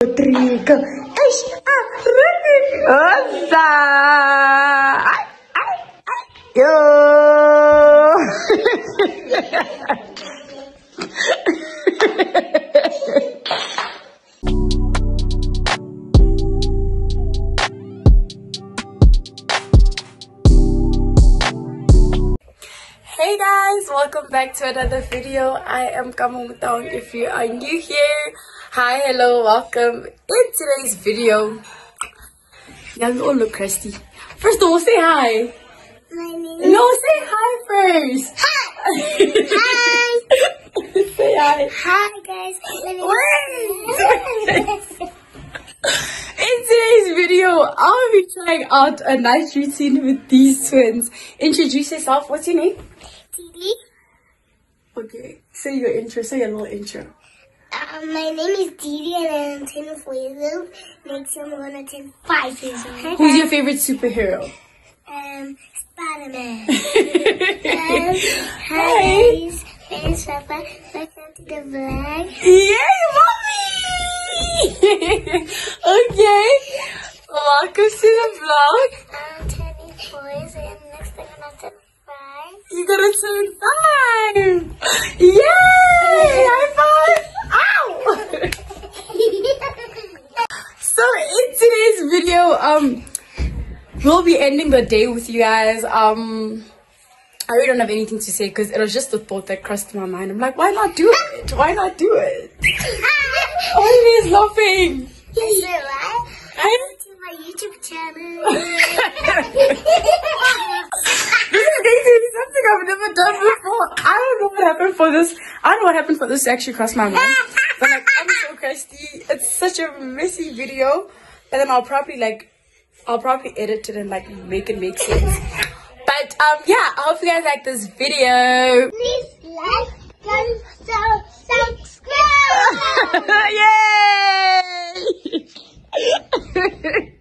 three, go. Ish, ah, running. Yo. Hey guys, welcome back to another video. I am Kamo Motaung. If you are new here, hi, hello, welcome. In today's video, yeah, all look crusty. First of all, say hi. My name No, say hi first. Hi! say hi. Hi guys! Wait. In today's video, I'll be trying out a night routine with these twins. Introduce yourself. What's your name? Didi. Okay, say your intro. Say your little intro. Um, my name is Didi and I'm 10 4 years old. Next I'm gonna turn 5 years old. Who's your favorite superhero? Um, Spider-Man. um, hi guys! My name is Fafa. Welcome to the vlog. Yay, mommy! okay, welcome to the vlog. I'm turning 4 years and next I'm gonna turn 5. You're gonna turn five! Yay! High five! Ow! so in today's video, um, we'll be ending the day with you guys. Um, I really don't have anything to say because it was just the thought that crossed my mind. I'm like, why not do it? Why not do it? Olivia is laughing. I said what? I- To my YouTube channel. this is going to be something I've never done before. I don't know what happened for this. I don't know what happened for this to actually cross my mind. But like, I'm so crusty. It's such a messy video. But then I'll probably like, I'll probably edit it and like make it make sense. But um, yeah, I hope you guys like this video. Please like, comment, so, subscribe. Yay!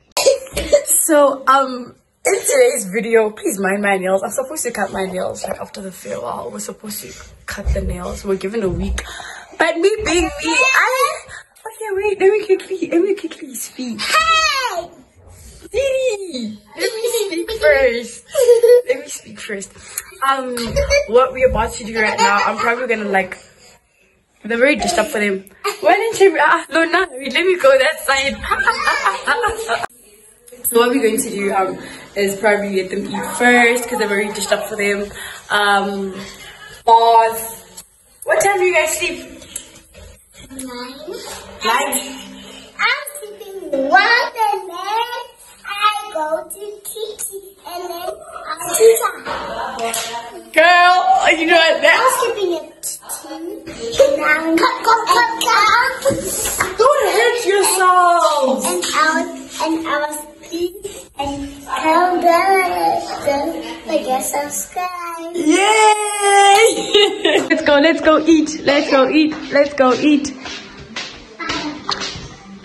So um, in today's video, please mind my nails. I'm supposed to cut my nails like after the farewell. We're supposed to cut the nails. We're given a week. But me being me, I okay wait, let me quickly let me quickly speak. Hey! Didi, let me speak first. Let me speak first. Um, what we're about to do right now, I'm probably gonna like. They're very disturbed for them. Why didn't you? Ah, no, no, let me go that side. so what we're going to do um is probably let them eat first because they're very disturbed for them. Um, bath. What time do you guys sleep? Nine. Nine. I'm sleeping one and then I go to Kiki and then I'm teacher. Girl, you know what? Subscribe. Yay! let's go, let's go eat. Let's go eat. Let's go eat.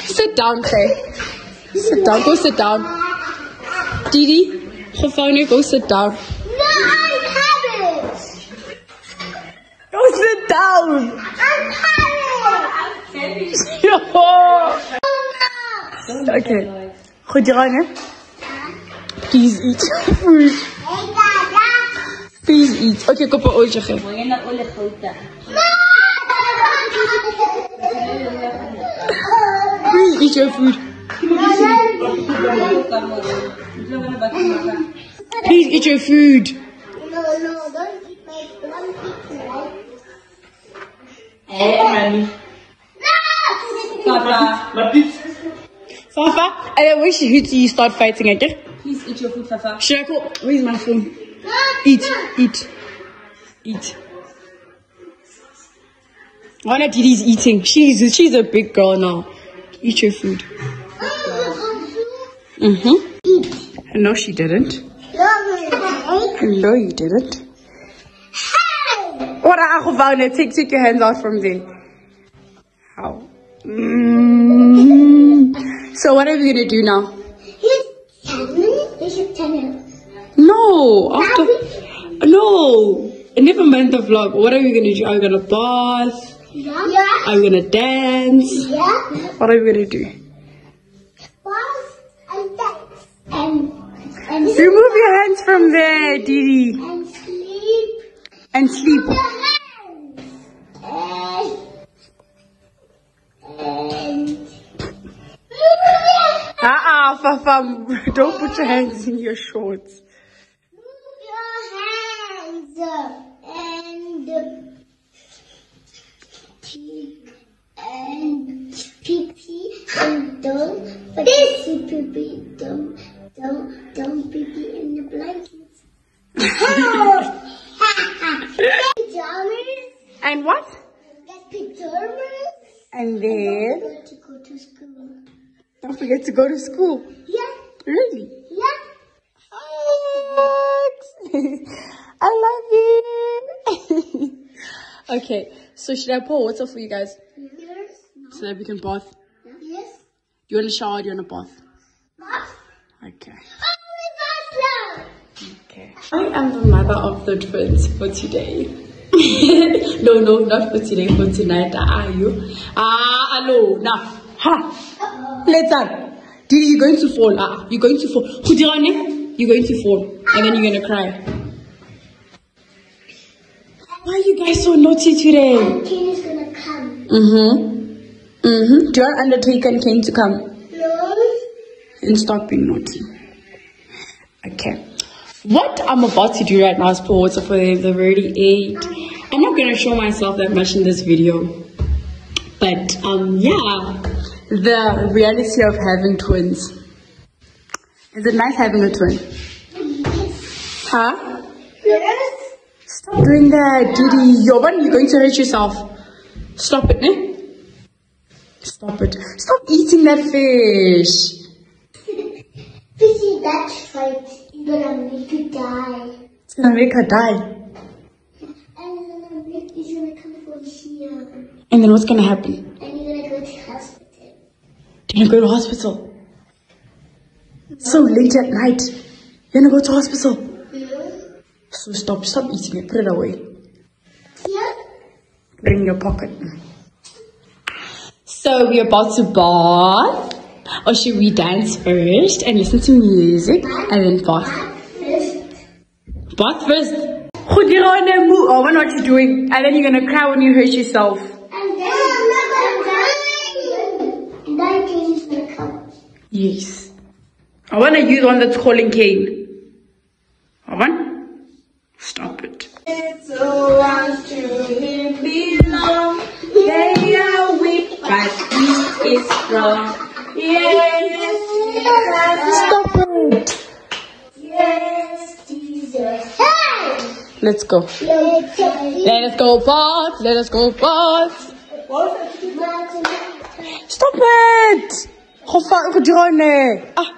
Sit down, Clay. Sit down. Go sit down. Didi, Gefonie, go sit down. No, I haven't. Go sit down. I haven't. okay. Goed gedaan, hè? Please eat your food. Please eat. Okay, kom op oortje geven. Please eat your food. Please eat your food. No, no, don't eat my, don't eat my. No! Fafa, I wish you to start fighting again. Please eat your food, Fafa. Should I call? Where's my phone? Eat, eat, eat. Wana Didi's eating. She's she's a big girl now. Eat your food. Mm-hmm. No, she didn't. No, you didn't. What found it. Take take your hands out from there. How? Mm. So what are we gonna do now? No, after no. Never mind the vlog. What are we gonna do? Are we gonna bath? Yeah. We gonna dance? Yeah. What are we gonna do? Pause and dance. And and Remove your hands from there, Didi, and sleep. and sleep. Your hands. And and move Uh-uh, Fafam, don't put your hands in your shorts. And and pee pee and don't forget to pee pee. Don't don't don't pee pee in the blankets. Pajamas. And what? Get pajamas. And then? Don't forget to go to school. don't forget to go to school. Yeah, Really? yeah. I love. Okay, so should I pour water for you guys Yes. so that we can bath? Yes. Do you want a shower? Or do you want to bath? Bath. Okay. Okay. I am the mother of the twins for today. no, no, not for today, for tonight. Are you? Ah, hello. Now, ha. Let's up. Didi, you're going to fall. Ah, you're going to fall. Hudirane, you're going to fall. And then you're going to cry. Why are you guys so naughty today? King is gonna come. Mm-hmm. Mm-hmm. Do you want Undertaker and Kane to come No. and stop being naughty? Okay. What I'm about to do right now is pour water for them. They've already ate. I'm not gonna show myself that much in this video. But um yeah. The reality of having twins. Is it nice having a twin? Huh? Yes. Stop doing that, Didi. You're one, you're going to hurt yourself. Stop it, eh? Stop it. Stop eating that fish. Fishy, that fight is gonna make you die. It's gonna make her die. And it's gonna make it's gonna come from here. And then what's gonna happen? And you're gonna go to hospital. You're gonna go to hospital. So late at night. You're gonna go to hospital. So stop, stop eating it. Put it away. Yeah. Put it in your pocket. So we're about to bath. Or should we dance first and listen to music and then bath? First. Bath first. Khudirone mu. Oh, I know what you're doing. And then you're gonna cry when you hurt yourself. And then I'm not gonna die. And then King is gonna. Yes. I wanna use one that's calling Kane. Stop it. So unto him belong. They are weak, but he is strong. Yes, Stop it. Yes, Jesus. Hey! Let's go. Let's take Let us go bath. Let us go it. Stop it. Khudirone. Ah.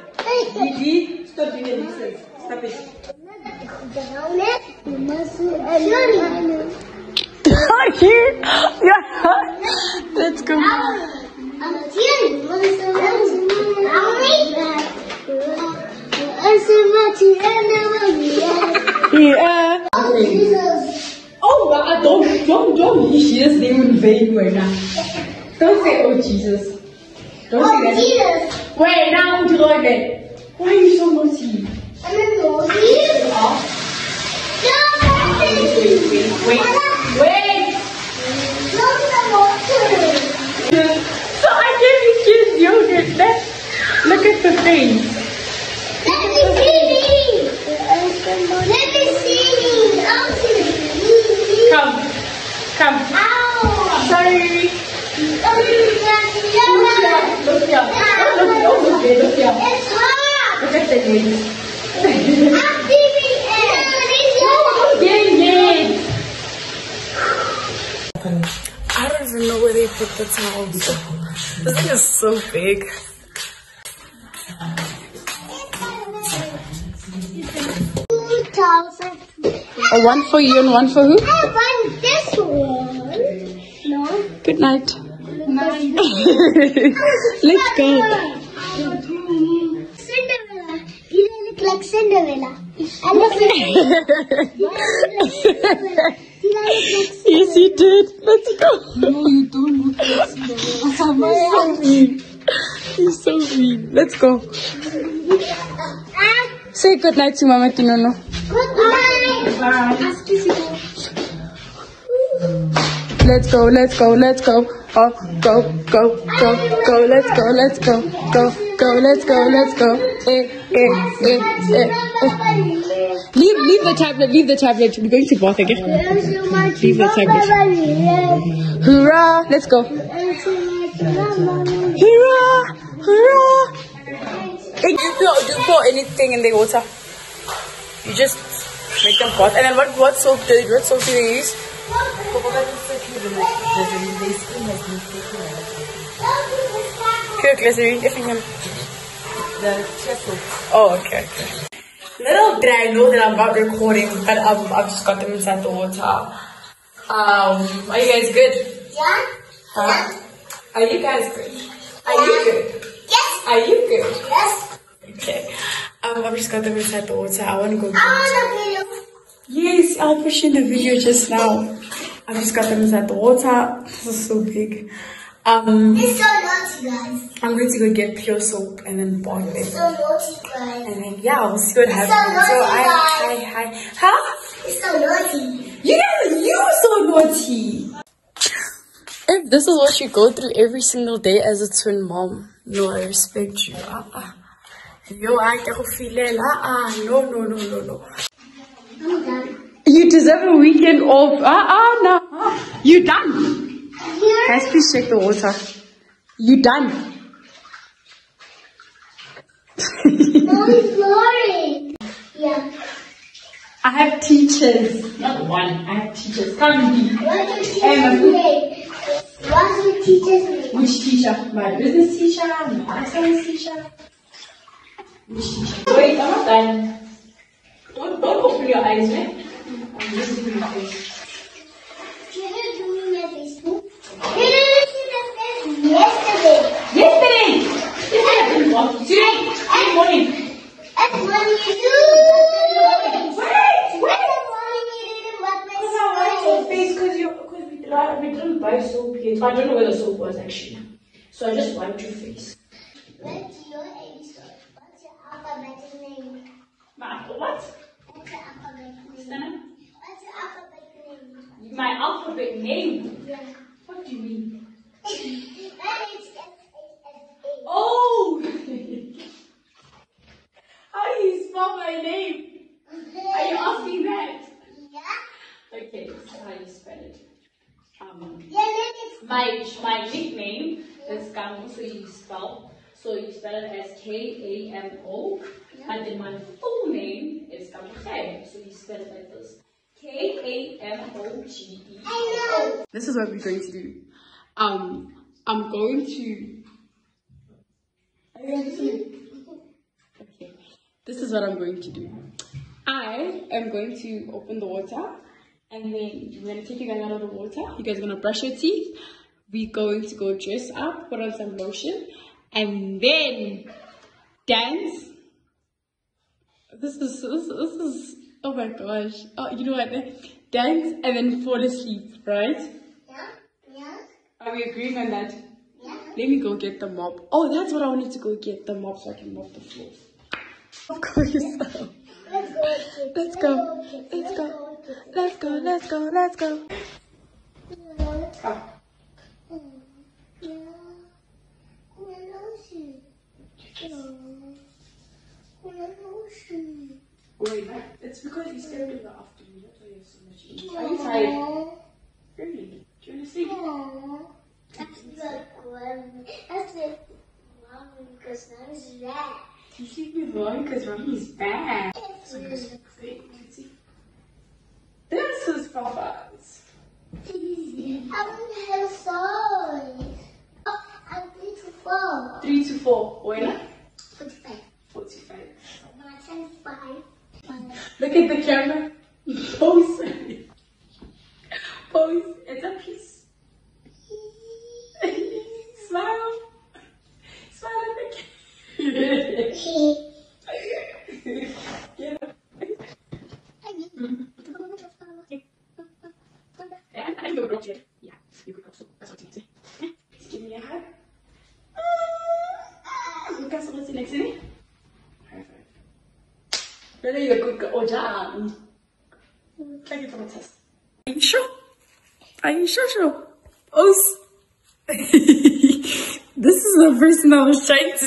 Didi, stop doing the distance. Stop it. It. You must Surely. Here. Yeah. Let's go. I'm a tear. Yeah. Oh, I don't, don't, don't use Jesus' name in vain right now. Don't say, oh Jesus. Don't Oh, say that. Oh, Jesus. Wait, now. Why are you so naughty? I'm a naughty. Wait, wait. Look at the water. So I you look at the. Let me see. Let me see. Come. Come. Sorry. Look look, look. It's hot. Look at the. I'm feeling it. Getting it. I don't even know where they put the towels. This thing is so big. Two thousand. A one for you and one for who? I want this one. No. Good night. Let's go. Cinderella. You look like Cinderella. Yes, you did. Let's go. No, you don't look Cinderella. He's so mean. He's so mean. Let's go. Say good night to Mama Tinono. Let's go, let's go, let's go. Oh, go, go, go, go, let's go, let's go, go, go, let's go, let's go. Eh, eh, eh, eh, eh. Leave, leave the tablet, leave the tablet. We're going to bath again. Leave the tablet. Hurrah! Let's go. Hurrah! Hurrah! And you pour anything in the water. You just make them bath. And then what, what soap do what soap do you use? Glycerin. If you can. Oh, okay. okay. Little did I know that I'm not recording, but um, I've just got them inside the water. Um, are you guys good? Yeah. Huh? Are you guys good? Are you good? Yes. Are you good? Yes. Okay. Um, I've just got them inside the water. I want to go. I want a video. Yes, I'll push in the video just now. I've just got them inside the water. This is so big. Um, It's so naughty, guys. I'm going to go get pure soap and then bond it. So naughty, guys. And then yeah, we'll see what happens. So I, hi, hi, huh? It's so naughty. You guys, you are so naughty. If this is what you go through every single day as a twin mom, no, I respect you. Uh-uh. Yo, I can feel it. Uh-uh. No, no, no, no, no. You deserve a weekend off. Uh-uh, no. You done. Here. Guys, please check the water. You done. Mommy Glory. Yeah. I have teachers. Not one. I have teachers. Come be. What's your teacher's name? What's your teacher's name? Which teacher? My business teacher? My science teacher? Which teacher? Wait, I'm not done. Don't, don't open your eyes, man. I'm just doing my face. Can you do me my Facebook? Did you see the face yesterday? Yesterday! Yesterday I didn't walk. Today! Today morning. That's when you do. Wait! Wait! That's when you didn't want my Because I wiped story. your face because you because we, did- we didn't buy soap yet. I don't know where the soap was actually. So I just wiped your face. What's your age? What's your alphabet name? My what? What's your alphabet name? Stana? What's your alphabet name? My alphabet name. Yeah. What do you mean? That is S-A-S-A. Oh! How do you spell my name? Are you asking that? Yeah. Okay, so how you spell it? Um, Your name is my my nickname is Kamo, so you spell so you spell it as K A M O, and then my full name is Kamo so you spell it like this: This is what we're going to do. Um, I'm going to. Going to? Okay. This is what I'm going to do. I am going to open the water, and then we're gonna take you guys out of the water. You guys are gonna brush your teeth. We're going to go dress up, put on some lotion, and then dance. This is this, this is oh my gosh. Oh, you know what? Dance and then fall asleep, right? Yeah. Yeah. Are we agreeing on that? Yeah. Let me go get the mop. Oh, that's what I wanted to go get the mop so I can mop the floor. Of Go yourself. Let's go. Let's go. Let's go. Let's go. Let's go. Let's go. Yeah. Wait, it's because you slept in the afternoon. That's why you have so much energy. Are you tired? Really? Do you want to sleep? That's not good. That's it. Mom, because now it's red. You sleep with one because mommy's bad. So you sleep with you can see. This is Papa's. I'm have size. Oh, I'm beautiful. Three to four. Wait, Forty-five. 45. When I turn five, Look at the camera. Pose. Pose. It's a piece. Smile. Smile at the camera. Get up. Yeah, I know, Roger. Yeah. You guys want to next to me? High five. Really, you're a good girl. Oh, John. Thank you for the test. Are you sure? Are you sure, sure? Oh, s- this is the person I was trying to.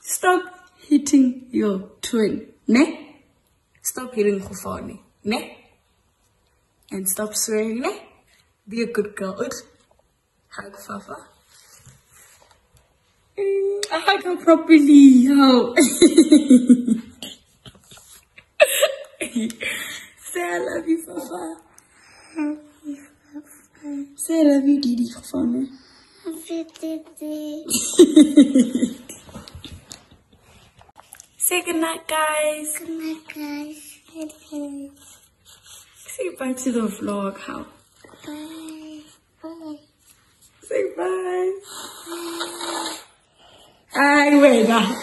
Stop hitting your twin, ne? Stop hitting Khufani, ne? And stop swearing, ne? Be a good girl. Hug Fafa. Mm, I hug her properly. How? Say I love you, Fafa. Say I love you, Didi, Fafa. Say goodnight, guys. Good night, guys. Say bye to the vlog. How? Bye. Bye. Say bye. Ay, wait now.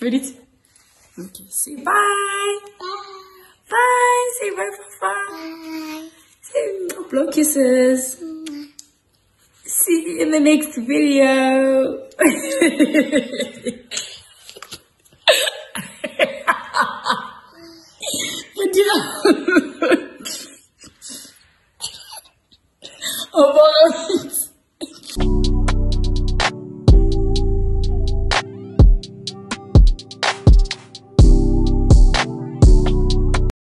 Ready? Okay, say bye. Bye. Bye. Say bye, Fafa. Bye. Say blow kisses. See you in the next video.